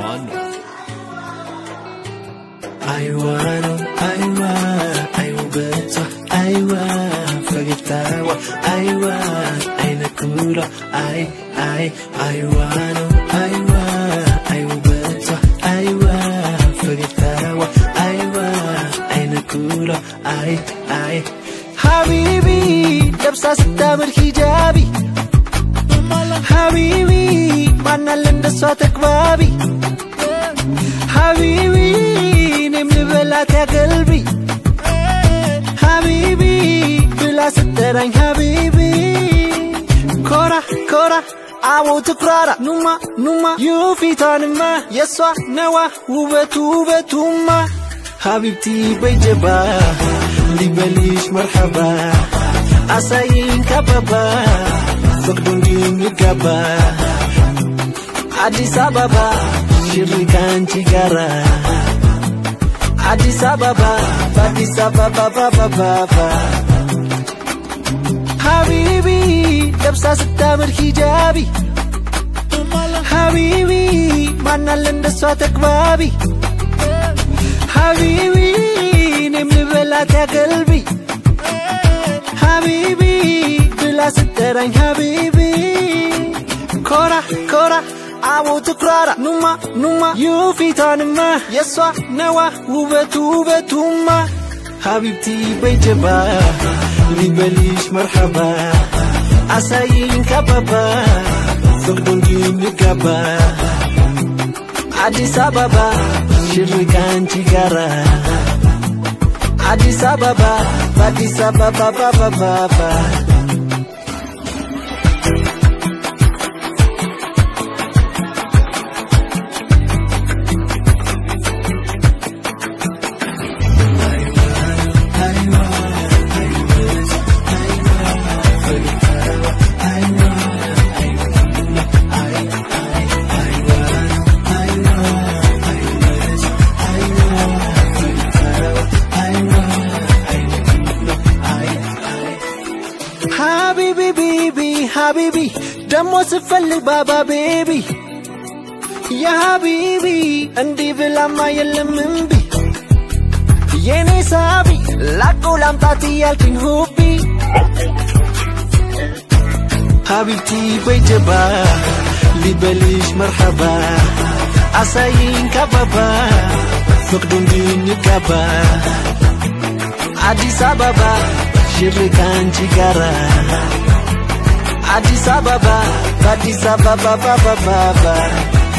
السلطان أيوة أيوة أيوة أيوة أيوة أين كورة أي أي أيوة أيوة أيوة أيوة أيوة أين كورة أي أي حبيبي لبسة ستة حجابي حبيبي ما نلم صوتك بابي eren habibi kora kora عاود قرارة نما نما يوفي تان ما يسوى نوا وبتو بتو ما حبيبتي بجبا لبليش مرحبا عصاين كبابا فقدون دين يقبا عديس أبابا شركان تجارة عديس أبابا فاديس أبابا بابا بابا لبسا ستة من حجابي حبيبي ما اللي اندسواتك تقبابي حبيبي نمن بلا يا قلبي حبيبي بلا سترين حبيبي كورا كورا عاوت كرارة نما نما يوفي تانما يسوى نوا وبتو بتوما حبيبتي بيجبا لبليش مرحبا Asayin ka pa ba? Sukdong gimik ka ba? Addis Ababa, Addis Ababa, Addis Ababa, Ababa, Ababa ሀቢቢ ደሞ ስፈልግ ባባ ቤቢ የሀቢቢ እንዲህ ብላማ የለም እምቢ የኔ ሳቢ ላቆ ላምጣት እያልክኝ ሁቢ ሀቢብቲ በጀባ ሊበልሽ መርሐባ አሳይኝ ከበባ ፈቅዶ እንድንጋባ አዲስ አበባ ሽር ጋራ Addis Ababa, Addis Ababa, Baba, Baba.